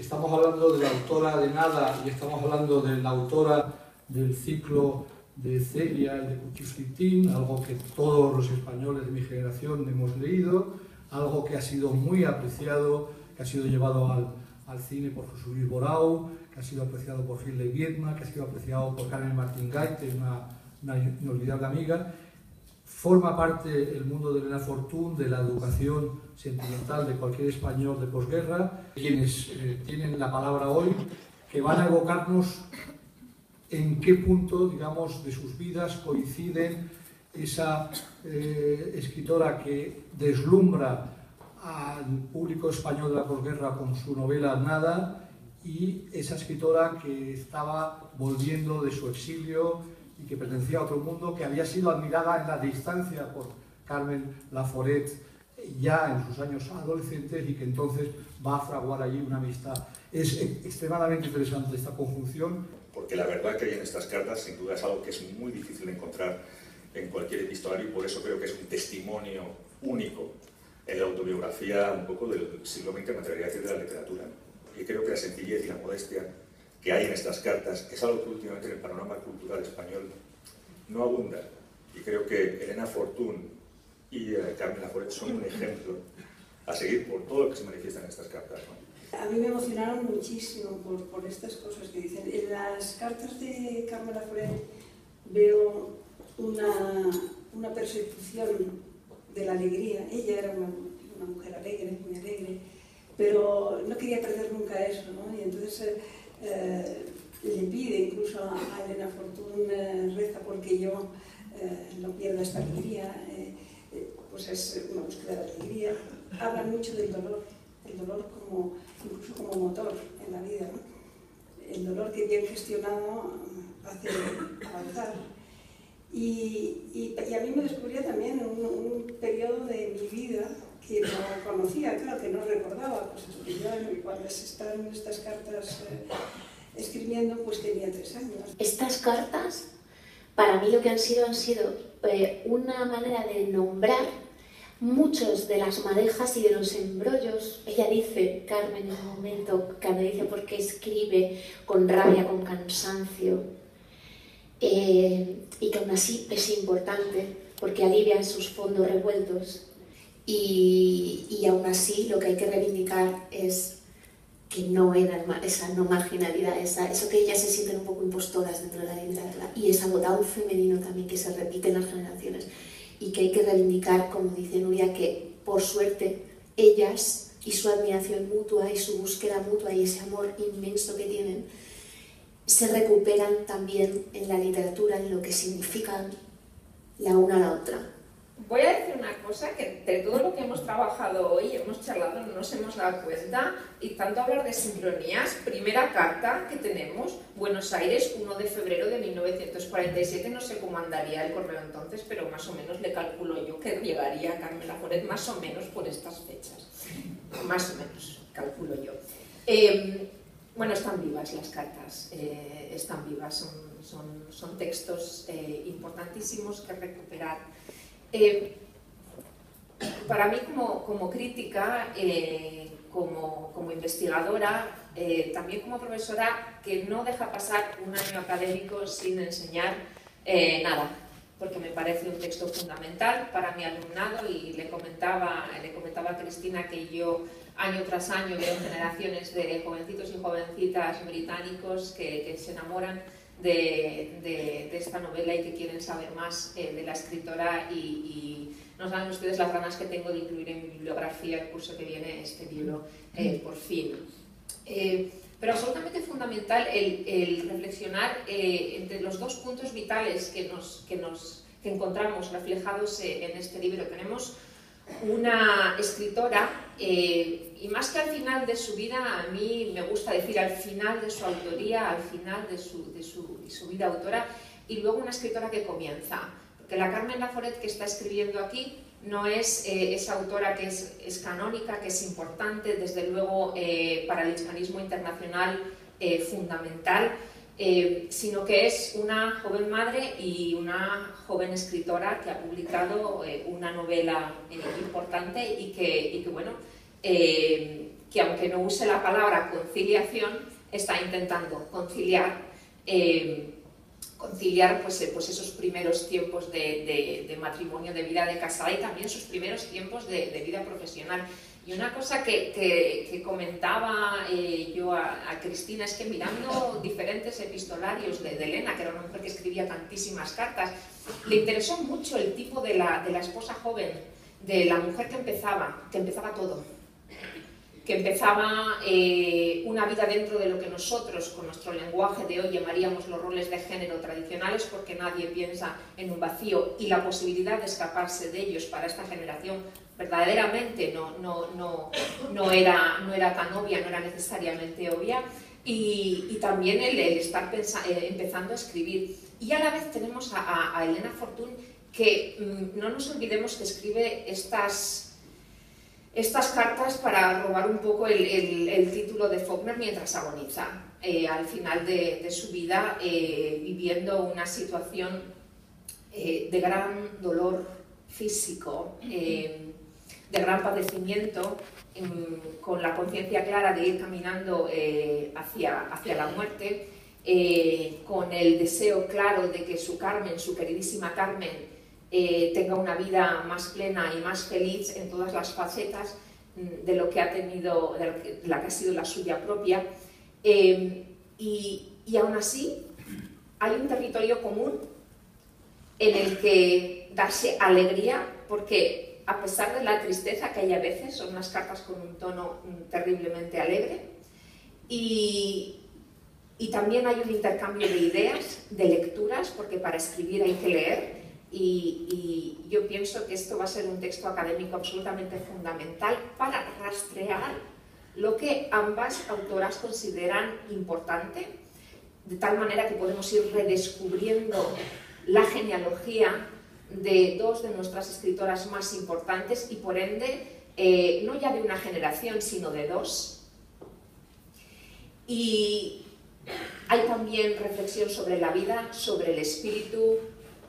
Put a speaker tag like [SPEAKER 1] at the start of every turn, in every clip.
[SPEAKER 1] estamos hablando de la autora de Nada y estamos hablando de la autora del ciclo de Celia y de Cuchifritín, algo que todos los españoles de mi generación hemos leído, algo que ha sido muy apreciado, que ha sido llevado al, al cine por José Luis Borau, que ha sido apreciado por Gil de Viedma, que ha sido apreciado por Carmen Martín Gaite, una, una inolvidable amiga. Forma parte el mundo de Elena Fortún de la educación sentimental de cualquier español de posguerra, quienes eh, tienen la palabra hoy, que van a evocarnos en qué punto, digamos, de sus vidas coinciden esa eh, escritora que deslumbra al público español de la posguerra con su novela Nada y esa escritora que estaba volviendo de su exilio y que pertenecía a otro mundo, que había sido admirada en la distancia por Carmen Laforet ya en sus años adolescentes y que entonces va a fraguar allí una amistad. Es extremadamente interesante esta conjunción.
[SPEAKER 2] Porque la verdad que hay en estas cartas sin duda es algo que es muy difícil de encontrar en cualquier epistolario y por eso creo que es un testimonio único en la autobiografía un poco del siglo XX, me atrevería a decir, de la literatura. Y creo que la sencillez y la modestia que hay en estas cartas es algo que últimamente en el panorama cultural español no abunda. Y creo que Elena Fortún y eh, Carmen Laforet son un ejemplo a seguir por todo lo que se manifiesta en estas cartas.
[SPEAKER 3] A mí me emocionaron muchísimo por, por, estas cosas que dicen. En las cartas de Carmen Laforet veo una, una persecución de la alegría. Ella era una, una, mujer alegre, muy alegre, pero no quería perder nunca eso, ¿no? Y entonces eh, eh le pide incluso a Elena Fortún, eh, reza porque yo eh, no pierda esta alegría, pues es una búsqueda de alegría. Habla mucho del dolor, el dolor como, incluso como motor en la vida. El dolor que bien gestionado hace avanzar. Y, y, a mí me descubría también un, un, periodo de mi vida que no conocía, claro, que no recordaba, yo cuando se están estas cartas eh, escribiendo, pues tenía tres años.
[SPEAKER 4] Estas cartas, para mí lo que han sido, han sido eh, una manera de nombrar muchos de las madejas y de los embrollos. Ella dice, Carmen, en un momento, cuando dice por qué escribe con rabia, con cansancio, eh, y que aún así es importante porque alivia sus fondos revueltos y, y, aún así lo que hay que reivindicar es que no era esa no marginalidad, esa, eso que ellas se sienten un poco impostoras dentro de la literatura y ese agotado femenino también que se repite en las generaciones y que hay que reivindicar, como dice Nuria, que por suerte ellas y su admiración mutua y su búsqueda mutua y ese amor inmenso que tienen se recuperan también en la literatura, en lo que significan la una a la otra.
[SPEAKER 5] Voy a decir una cosa, que de todo lo que hemos trabajado hoy, hemos charlado, no nos hemos dado cuenta, y tanto hablar de sincronías, primera carta que tenemos, Buenos Aires, 1 de febrero de 1947, no sé cómo andaría el correo entonces, pero más o menos le calculo yo que llegaría a Carmela Foret más o menos por estas fechas, más o menos, calculo yo. Eh, bueno, están vivas las cartas, eh, están vivas, son, son, son textos eh, importantísimos que recuperar. Eh, para mí como, crítica, eh, como, investigadora, eh, también como profesora, que no deja pasar un año académico sin enseñar nada, porque me parece un texto fundamental para mi alumnado y le comentaba, le comentaba a Cristina que yo año tras año veo generaciones de jovencitos y jovencitas británicos que se enamoran de, de, de, esta novela y que quieren saber más eh, de la escritora y, y, nos dan ustedes las ganas que tengo de incluir en mi bibliografía el curso que viene este libro, eh, por fin. Eh, pero absolutamente fundamental el, el reflexionar entre los dos puntos vitales que, nos, que, nos, que encontramos reflejados en este libro. Tenemos una escritora, eh, y más que al final de su vida, a mí me gusta decir al final de su autoría, al final de su, de su, vida autora, y luego una escritora que comienza. Porque la Carmen Laforet que está escribiendo aquí no es eh, esa autora que es, canónica, que es importante, desde luego eh, para el hispanismo internacional fundamental, eh, sino que es una joven madre y una joven escritora que ha publicado eh, una novela eh, importante y que, y que bueno, eh, que aunque no use la palabra conciliación, está intentando conciliar, eh, conciliar pues, eh, pues esos primeros tiempos de, matrimonio, de vida de casada y también sus primeros tiempos de, vida profesional. Y una cosa que, comentaba eh, yo a, Cristina es que mirando diferentes epistolarios de, Elena, que era una mujer que escribía tantísimas cartas, le interesó mucho el tipo de la, de la esposa joven, de la mujer que empezaba, que empezaba todo. Que empezaba eh, una vida dentro de lo que nosotros, con nuestro lenguaje de hoy, llamaríamos los roles de género tradicionales, porque nadie piensa en un vacío y la posibilidad de escaparse de ellos para esta generación verdaderamente no, no, no, no, era, no era tan obvia, no era necesariamente obvia, y, también el, estar eh, empezando a escribir. Y a la vez tenemos a, Elena Fortún, que mm, no nos olvidemos que escribe estas estas cartas para robar un poco el, título de Faulkner mientras agoniza, eh, al final de, su vida, eh, viviendo una situación eh, de gran dolor físico, de gran padecimiento, con la conciencia clara de ir caminando hacia, hacia la muerte, con el deseo claro de que su Carmen, su queridísima Carmen, eh, tenga una vida más plena y más feliz en todas las facetas mm, de lo que ha tenido, de la que ha sido la suya propia. Eh, y, y aún así hay un territorio común en el que darse alegría, porque a pesar de la tristeza que hay a veces, son unas cartas con un tono mm, terriblemente alegre, y, y también hay un intercambio de ideas, de lecturas, porque para escribir hay que leer, y, yo pienso que esto va a ser un texto académico absolutamente fundamental para rastrear lo que ambas autoras consideran importante, de tal manera que podemos ir redescubriendo la genealogía de dos de nuestras escritoras más importantes y por ende eh, no ya de una generación sino de dos. Y hay también reflexión sobre la vida, sobre el espíritu,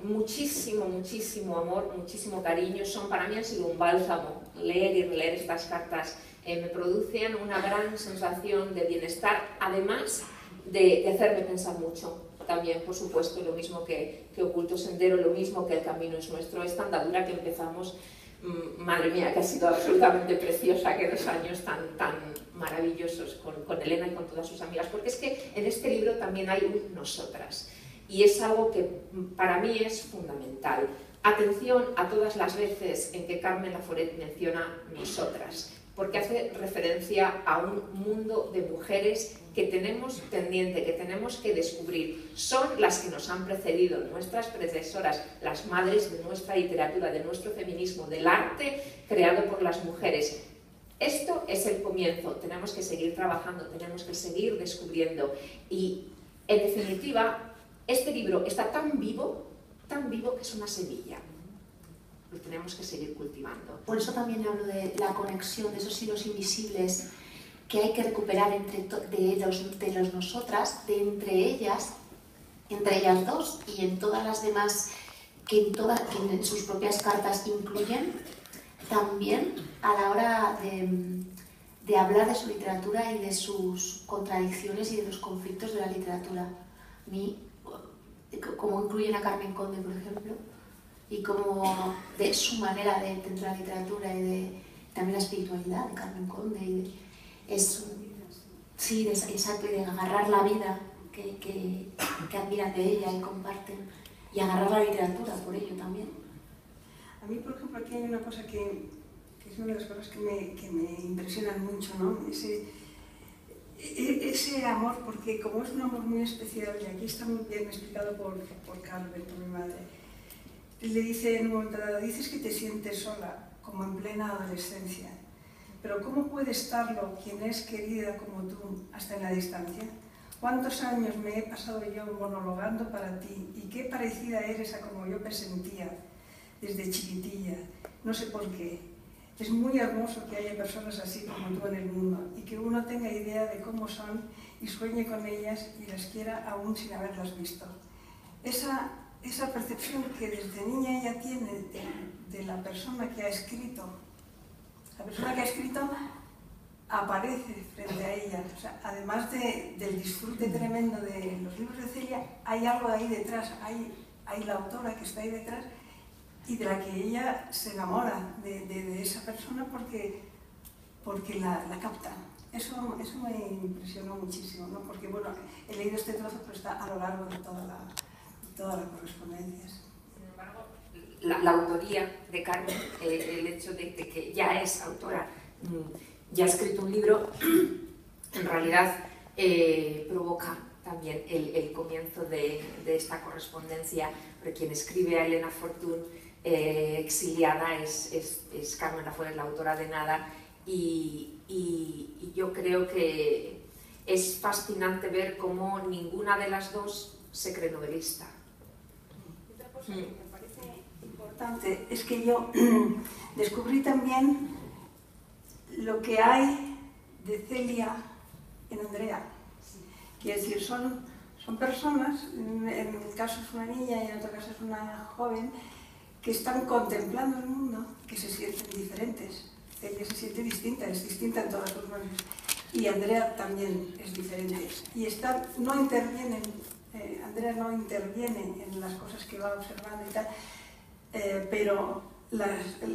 [SPEAKER 5] muchísimo, muchísimo amor, muchísimo cariño. Son para mí han sido un bálsamo leer y releer estas cartas. Eh, me producen una gran sensación de bienestar, además de, hacerme pensar mucho. También, por supuesto, lo mismo que, que, Oculto Sendero, lo mismo que El Camino es Nuestro, esta andadura que empezamos, mm, madre mía, que ha sido absolutamente preciosa, que dos años tan, tan maravillosos con, con Elena y con todas sus amigas, porque es que en este libro también hay un nosotras y es algo que para mí es fundamental. Atención a todas las veces en que Carmen Laforet menciona nosotras, porque hace referencia a un mundo de mujeres que tenemos pendiente, que tenemos que descubrir. Son las que nos han precedido, nuestras predecesoras, las madres de nuestra literatura, de nuestro feminismo, del arte creado por las mujeres. Esto es el comienzo, tenemos que seguir trabajando, tenemos que seguir descubriendo y, en definitiva, este libro está tan vivo, tan vivo que es una semilla. Lo tenemos que seguir cultivando.
[SPEAKER 4] Por eso también hablo de la conexión de esos hilos invisibles que hay que recuperar entre de, los, de los nosotras, de entre ellas, entre ellas dos y en todas las demás que en, todas, que en sus propias cartas incluyen, también a la hora de, de hablar de su literatura y de sus contradicciones y de los conflictos de la literatura. A mí como incluyen a Carmen Conde, por ejemplo, y como de su manera de entender la literatura y de también la espiritualidad de Carmen Conde. Y es, sí, exacto, y de agarrar la vida que, que, que admiran de ella y comparten, y agarrar la literatura por ello también.
[SPEAKER 3] A mí, por ejemplo, aquí hay una cosa que, que es una de las cosas que me, que me impresionan mucho, ¿no? Ese, e, ese amor, porque como es un amor muy especial, y aquí está muy bien explicado por, por Carmen, por mi madre, le dice en un momento dado, dices que te sientes sola, como en plena adolescencia, pero ¿cómo puede estarlo quien es querida como tú hasta en la distancia? ¿Cuántos años me he pasado yo monologando para ti y qué parecida eres a como yo presentía desde chiquitilla? No sé por qué, es muy hermoso que haya personas así como tú en el mundo y que uno tenga idea de cómo son y sueñe con ellas y las quiera aún sin haberlas visto. Esa, esa percepción que desde niña ella tiene de, la persona que ha escrito, la persona que ha escrito aparece frente a ella. Además de, del disfrute tremendo de los libros de Celia, hay algo ahí detrás, hay, hay la autora que está ahí detrás y de la que ella se enamora de esa persona porque, porque la, la capta. Eso, eso me impresionó muchísimo, ¿no? porque bueno, he leído este trozo, pero está a lo largo de toda la, de toda la correspondencia.
[SPEAKER 5] Sin embargo, la, la autoría de Carmen, eh, el hecho de, de, que ya es autora, mm, ya ha escrito un libro, en realidad eh, provoca también el, el comienzo de, de, esta correspondencia, porque quien escribe a Elena Fortún eh, exiliada es, es, es Carmen Lafuentes, la autora de Nada, y, y, y, yo creo que es fascinante ver cómo ninguna de las dos se cree novelista.
[SPEAKER 3] Me parece importante es que yo descubrí también lo que hay de Celia en Andrea. Quiere decir, son, son personas, en un caso es una niña y en otro caso es una joven, que están contemplando el mundo, que se sienten diferentes. Ella se siente distinta, es distinta en todas sus maneras. Y Andrea también es diferente. Y están, no intervienen, eh, Andrea no interviene en las cosas que va observando y tal, eh, pero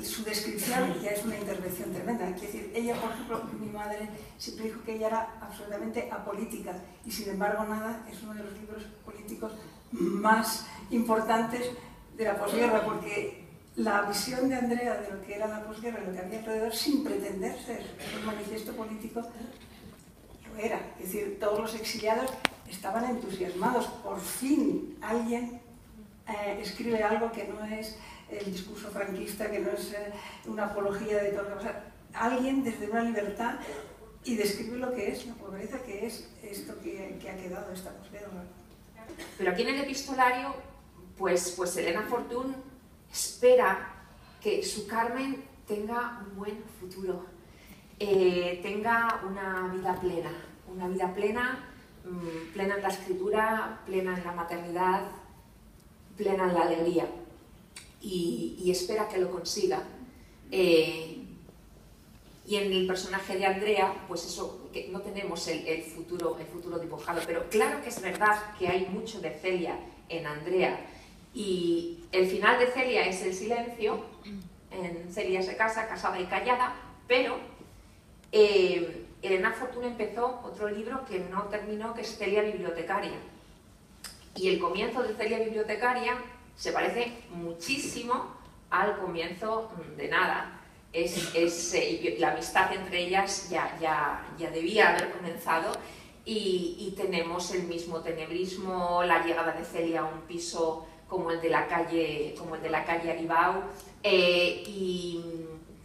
[SPEAKER 3] su descripción ya es una intervención tremenda. Quiere decir, ella, por ejemplo, mi madre siempre dijo que ella era absolutamente apolítica y sin embargo nada es uno de los libros políticos más importantes de la posguerra, porque la visión de Andrea de lo que era la posguerra, lo que había alrededor, sin pretender ser un manifiesto político, lo era. Es decir, todos los exiliados estaban entusiasmados. Por fin alguien eh, escribe algo que no es el discurso franquista, que no es eh, una apología de todo lo que pasa. Alguien desde una libertad y describe lo que es la pobreza, que es esto que, que ha quedado esta posguerra.
[SPEAKER 5] Pero aquí en el epistolario, pues, pues Elena Fortún espera que su Carmen tenga un buen futuro, eh, tenga una vida plena, una vida plena, plena en la escritura, plena en la maternidad, plena en la alegría. Y, y espera que lo consiga. Eh, y en el personaje de Andrea, pues eso, que no tenemos el, el, futuro, el futuro dibujado, pero claro que es verdad que hay mucho de Celia en Andrea, y el final de Celia es el silencio, en Celia se casa, casada y callada, pero eh, Elena Fortuna empezó otro libro que no terminó, que es Celia Bibliotecaria. Y el comienzo de Celia Bibliotecaria se parece muchísimo al comienzo de nada. Es, es eh, la amistad entre ellas ya, ya, ya debía haber comenzado y, y, tenemos el mismo tenebrismo, la llegada de Celia a un piso como el de la calle, como el de la calle Aribau. Eh, y,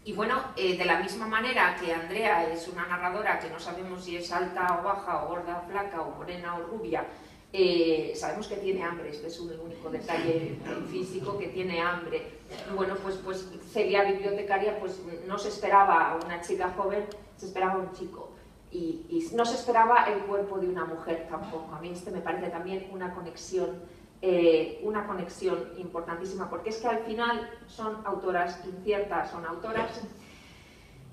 [SPEAKER 5] y, bueno, eh, de la misma manera que Andrea es una narradora que no sabemos si es alta o baja, o gorda o flaca, o morena o rubia, eh, sabemos que tiene hambre, este es un único detalle físico que tiene hambre. Bueno, pues, pues Celia bibliotecaria pues no se esperaba a una chica joven, se esperaba a un chico. Y, y no se esperaba el cuerpo de una mujer tampoco. A mí este me parece también una conexión eh, una conexión importantísima, porque es que al final son autoras inciertas, son autoras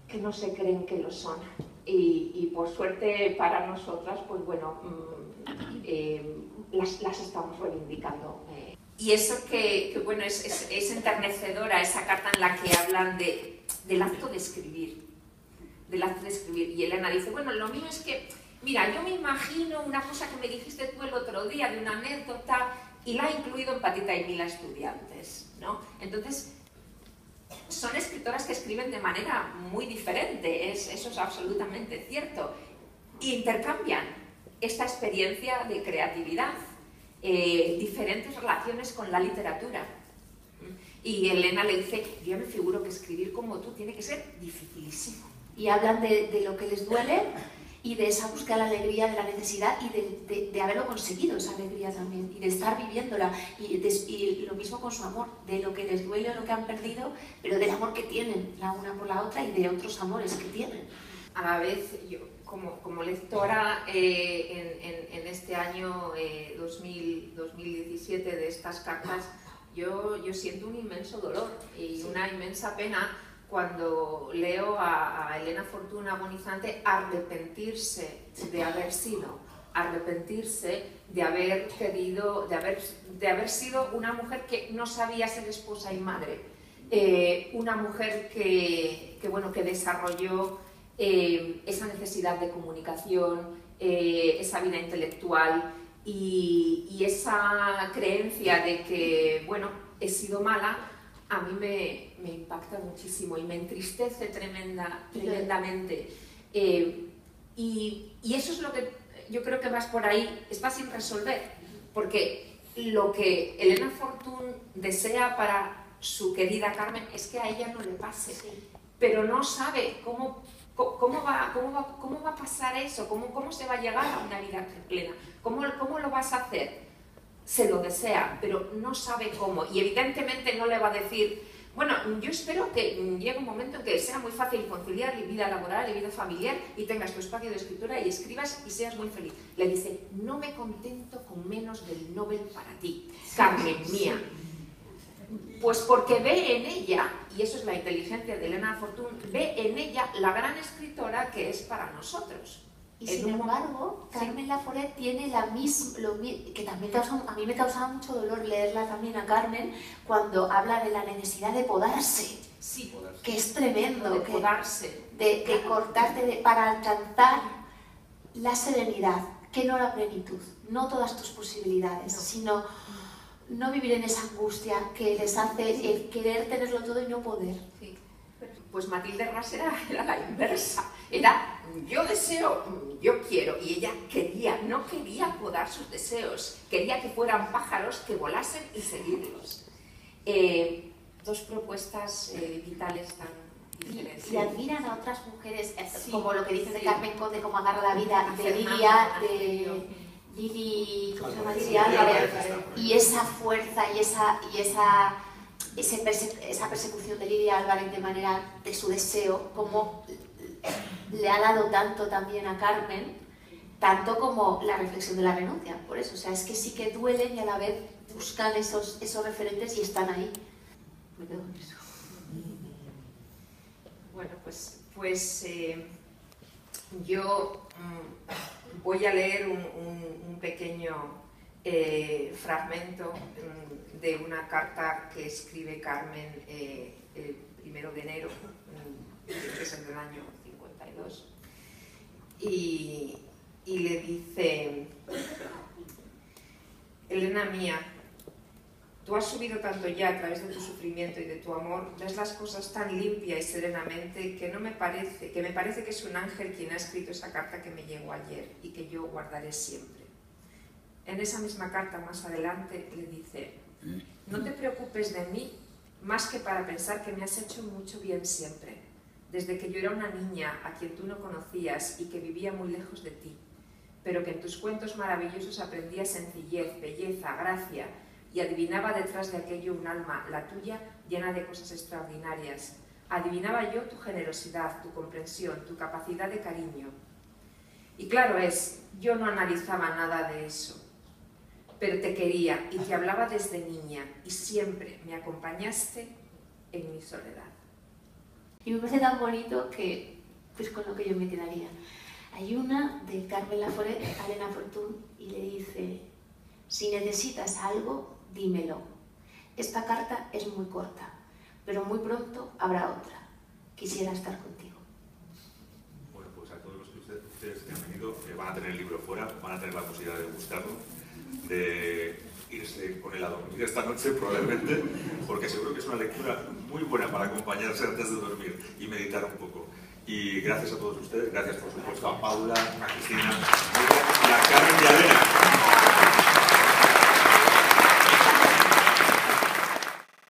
[SPEAKER 5] que no se creen que lo son. Y, y por suerte para nosotras, pues bueno, mmm, eh, las, las, estamos reivindicando. Eh. Y eso que, que bueno, es, es, es, enternecedora, esa carta en la que hablan de, del acto de escribir, del acto de escribir. Y Elena dice, bueno, lo mío es que, mira, yo me imagino una cosa que me dijiste tú el otro día, de una anécdota, y la ha incluido en Patita y Mila Estudiantes. ¿no? Entonces, son escritoras que escriben de manera muy diferente, es, eso es absolutamente cierto. Intercambian esta experiencia de creatividad, eh, diferentes relaciones con la literatura. Y Elena le dice, yo me figuro que escribir como tú tiene que ser dificilísimo.
[SPEAKER 4] Y hablan de, de lo que les duele y de esa búsqueda de la alegría, de la necesidad y de, de, de, haberlo conseguido, esa alegría también, y de estar viviéndola. Y, de, y, lo mismo con su amor, de lo que les duele, lo que han perdido, pero del amor que tienen la una por la otra y de otros amores que tienen.
[SPEAKER 5] A la vez, yo como, como lectora eh, en, en, en, este año eh, 2000, 2017 de estas cartas, yo, yo siento un inmenso dolor y una inmensa pena cuando leo a, Elena Fortuna agonizante arrepentirse de haber sido, arrepentirse de haber querido, de haber, de haber sido una mujer que no sabía ser esposa y madre, eh, una mujer que, bueno, que desarrolló eh, esa necesidad de comunicación, eh, esa vida intelectual y, y, esa creencia de que, bueno, he sido mala, a mí me, me impacta muchísimo y me entristece tremenda, tremendamente. Eh, y, y, eso es lo que yo creo que más por ahí está sin resolver, porque lo que Elena Fortún desea para su querida Carmen es que a ella no le pase, pero no sabe cómo, cómo, va, cómo, va, cómo va a pasar eso, cómo, cómo se va a llegar a una vida plena, cómo, cómo lo vas a hacer se lo desea, pero no sabe cómo. Y evidentemente no le va a decir, bueno, yo espero que llegue un momento en que sea muy fácil conciliar vida laboral y vida familiar y tengas tu espacio de escritura y escribas y seas muy feliz. Le dice, no me contento con menos del Nobel para ti, Carmen mía. Pues porque ve en ella, y eso es la inteligencia de Elena Fortún, ve en ella la gran escritora que es para nosotros.
[SPEAKER 4] Y sin embargo, Carmen Laforet tiene la misma, lo, que también causa, a mí me causaba mucho dolor leerla también a Carmen cuando habla de la necesidad de podarse,
[SPEAKER 5] sí,
[SPEAKER 4] que es tremendo,
[SPEAKER 5] de podarse,
[SPEAKER 4] de, de cortarte para alcanzar la serenidad, que no la plenitud, no todas tus posibilidades, sino no vivir en esa angustia que les hace el querer tenerlo todo y no poder.
[SPEAKER 5] Pues Matilde Ras era, era la inversa, era yo deseo, yo quiero, y ella quería, no quería podar sus deseos, quería que fueran pájaros que volasen y seguirlos. Eh, dos propuestas eh, vitales tan diferentes.
[SPEAKER 4] Y, admiran a otras mujeres, eh, como lo que dice de Carmen Conde, como agarra la vida, de Lidia, de Lili, ¿cómo se llama? Y esa fuerza y esa, y esa esa persecución de Lidia Álvarez de manera de su deseo, como le ha dado tanto también a Carmen, tanto como la reflexión de la renuncia. Por eso, o sea, es que sí que duelen y a la vez buscan esos, esos referentes y están ahí.
[SPEAKER 5] Bueno, pues, pues eh, yo mm, voy a leer un, pequeño eh, fragmento mm, de una carta que escribe Carmen eh, el primero de enero, que es el del año 52, y, y le dice, Elena mía, Tú has subido tanto ya a través de tu sufrimiento y de tu amor, ves las cosas tan limpia y serenamente que no me parece, que me parece que es un ángel quien ha escrito esa carta que me llegó ayer y que yo guardaré siempre. En esa misma carta más adelante le dice, no te preocupes de mí más que para pensar que me has hecho mucho bien siempre, desde que yo era una niña a quien tú no conocías y que vivía muy lejos de ti, pero que en tus cuentos maravillosos aprendía sencillez, belleza, gracia y adivinaba detrás de aquello un alma, la tuya, llena de cosas extraordinarias. Adivinaba yo tu generosidad, tu comprensión, tu capacidad de cariño. Y claro es, yo no analizaba nada de eso pero te quería y te hablaba desde niña y siempre me acompañaste en mi soledad.
[SPEAKER 4] Y me parece tan bonito que, pues con lo que yo me quedaría. Hay una de Carmen Laforet, Elena Fortún, y le dice, si necesitas algo, dímelo. Esta carta es muy corta, pero muy pronto habrá otra. Quisiera estar contigo.
[SPEAKER 2] Bueno, pues a todos los que ustedes, han venido, eh, van a tener el libro fuera, van a tener la posibilidad de gustarlo de irse con él a dormir esta noche probablemente, porque seguro que es una lectura muy buena para acompañarse antes de dormir y meditar un poco. Y gracias a todos ustedes, gracias por supuesto a Paula, a Cristina, a Carmen y a Elena.